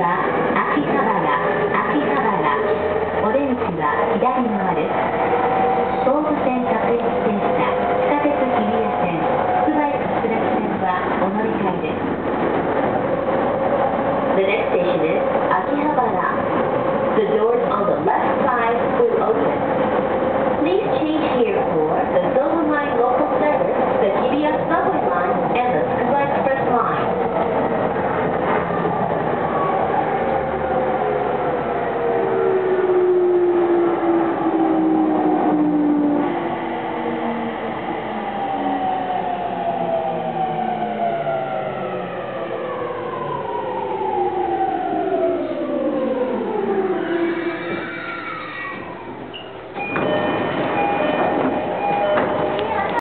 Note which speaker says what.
Speaker 1: arriba, agita